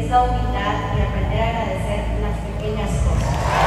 es la humildad y aprender a agradecer las pequeñas cosas.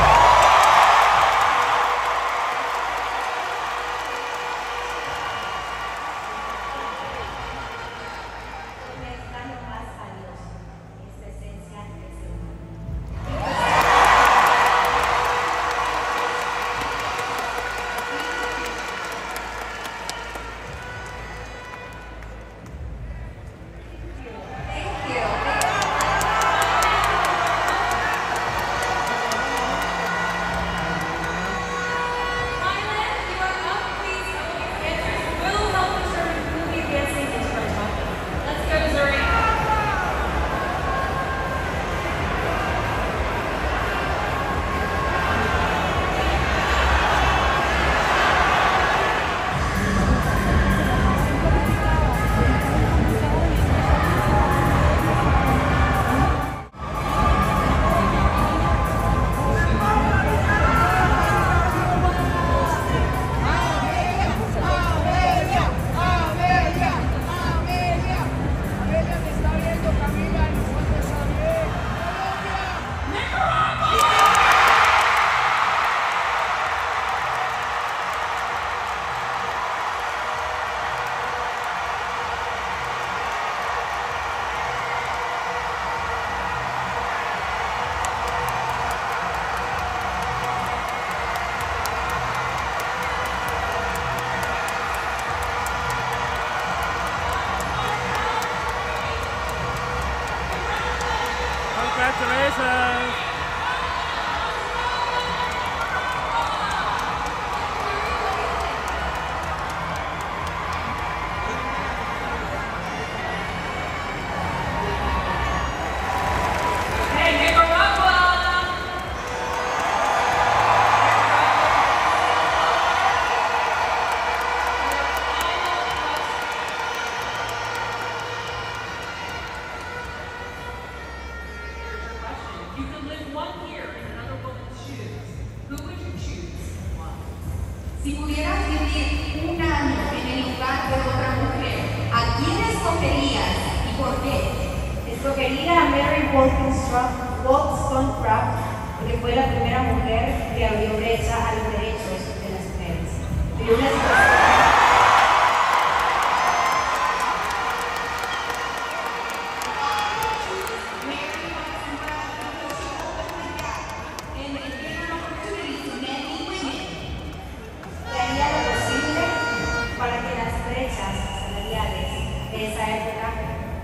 Wollstonecraft, porque fue la primera mujer que abrió brecha a los derechos de las mujeres. Vivió una época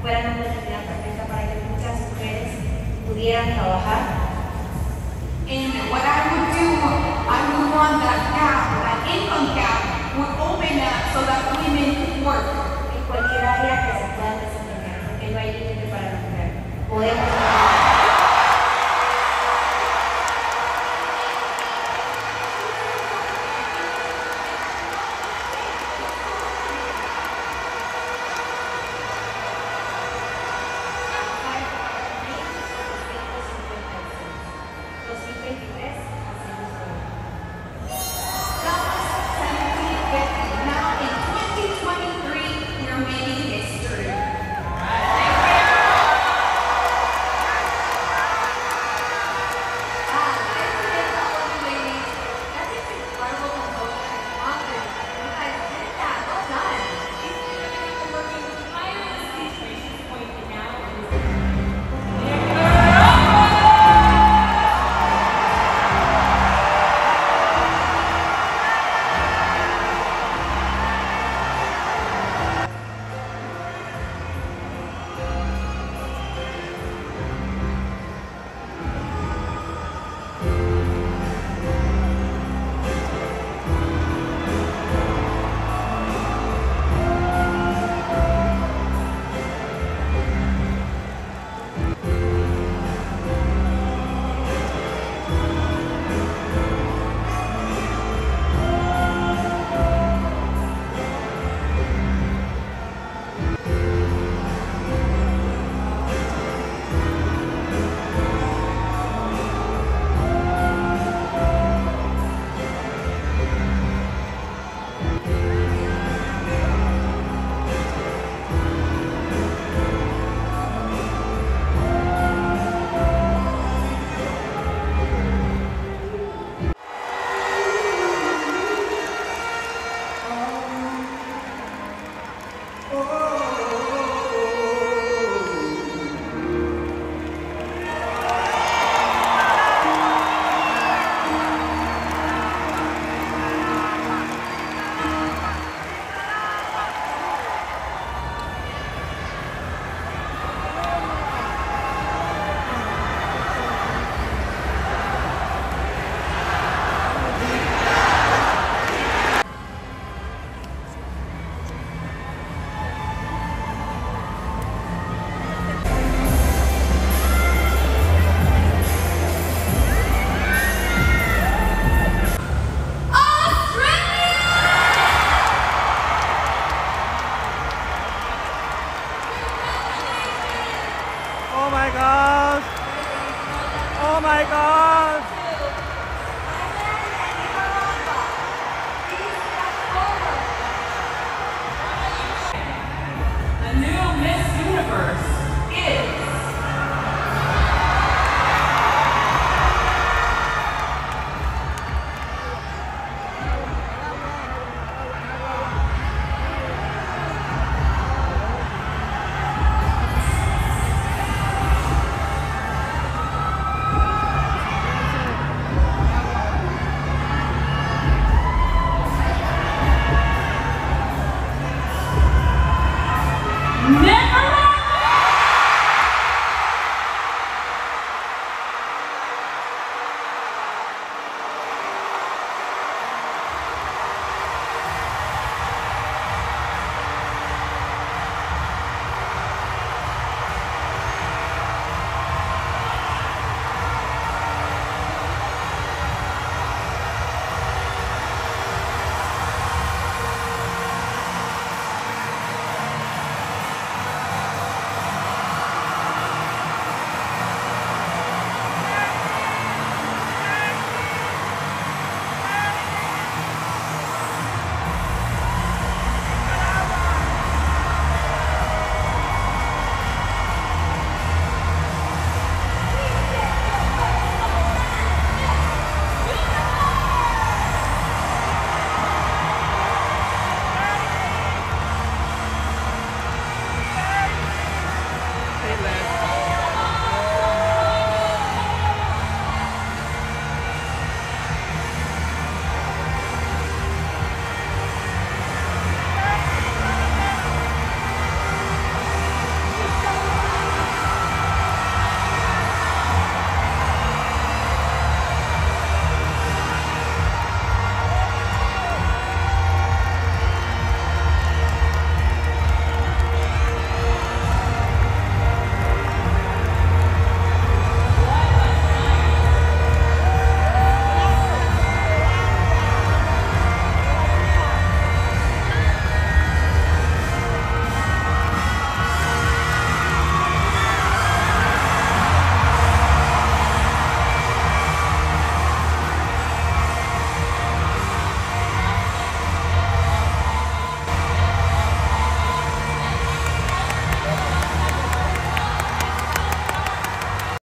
fueran una oportunidad perfecta para que pudieran trabajar. And what I would do, I would run that gap, that income gap, would open up so that women could work. En cualquier área que se pueda desempeñar, porque no hay límite para la mujer. Podemos